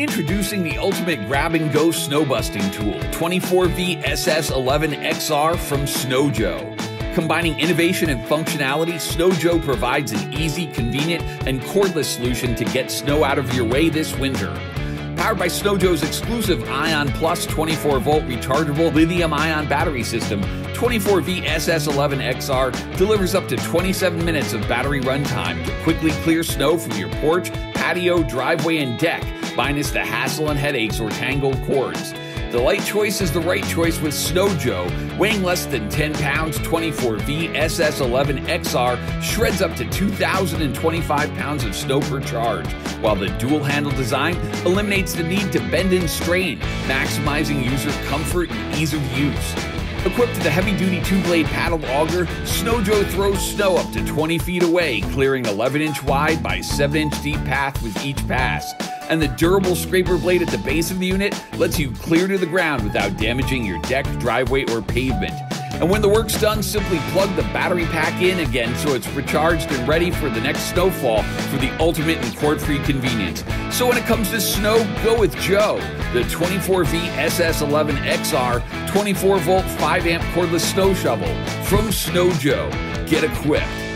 Introducing the ultimate grab and go snow busting tool, 24V SS11XR from Snow Joe. Combining innovation and functionality, Snow Joe provides an easy, convenient, and cordless solution to get snow out of your way this winter. Powered by Snow Joe's exclusive Ion Plus 24 volt rechargeable lithium ion battery system, 24V SS11XR delivers up to 27 minutes of battery runtime to quickly clear snow from your porch, patio, driveway, and deck, minus the hassle and headaches or tangled cords. The light choice is the right choice with Snow Joe. Weighing less than 10 pounds, 24V SS11XR shreds up to 2,025 pounds of snow per charge, while the dual handle design eliminates the need to bend and strain, maximizing user comfort and ease of use. Equipped with a heavy duty two blade paddle auger, Snow Joe throws snow up to 20 feet away, clearing 11 inch wide by 7 inch deep path with each pass and the durable scraper blade at the base of the unit lets you clear to the ground without damaging your deck, driveway, or pavement. And when the work's done, simply plug the battery pack in again so it's recharged and ready for the next snowfall for the ultimate and cord-free convenience. So when it comes to snow, go with Joe, the 24V SS11XR 24 volt 5 amp cordless snow shovel from Snow Joe. Get equipped.